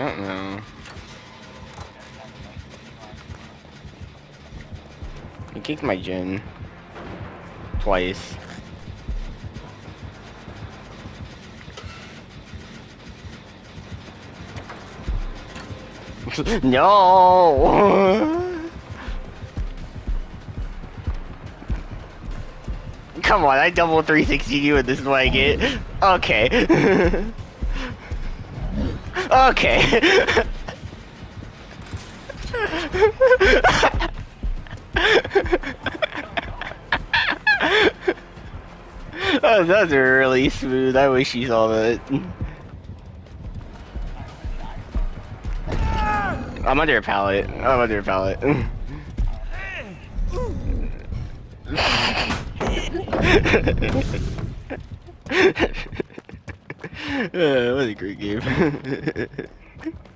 don't know. He kicked my gen. Twice. no! Come on, I double 360 you and this is what I get. Okay. okay. oh, that was really smooth. I wish you saw that. I'm under a pallet. I'm under a pallet. uh, what a great game.